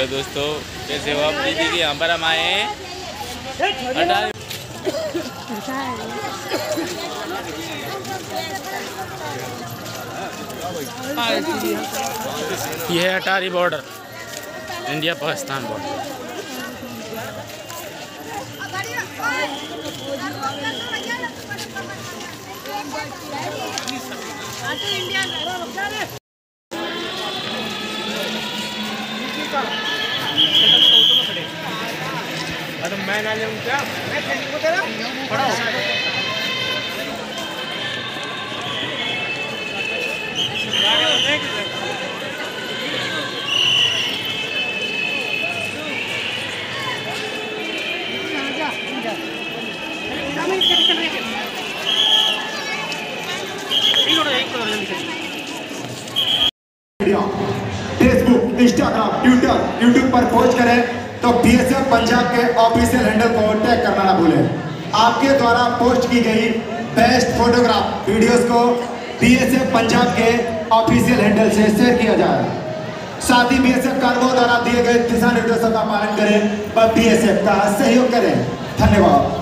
Hello दोस्तों, कैसे हो आप? दीदी की यहाँ पर हम आए हैं। अटारी ये है Attari border India Pakistan border मैं ना जाऊँ क्या? मैं को तेरा media Facebook Instagram Twitter YouTube पर खोज करें। तो बीएसएफ पंजाब के ऑफिशियल हैंडल को टैग करना ना भूलें। आपके द्वारा पोस्ट की गई बेस्ट फोटोग्राफ वीडियोस को बीएसएफ पंजाब के ऑफिशियल हैंडल से शेयर किया जाए। साथ ही बीएसएफ कार्गो द्वारा दिए गए दिशा निर्देशों का पालन करें व बीएसएफ का सहयोग करें। धन्यवाद।